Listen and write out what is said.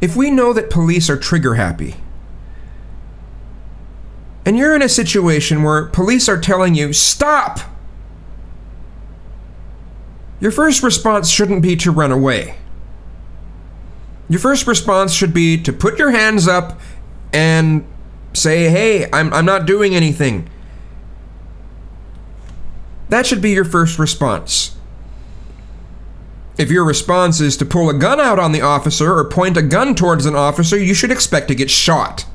if we know that police are trigger happy, and you're in a situation where police are telling you, stop! Your first response shouldn't be to run away. Your first response should be to put your hands up and say, hey, I'm, I'm not doing anything. That should be your first response. If your response is to pull a gun out on the officer or point a gun towards an officer, you should expect to get shot.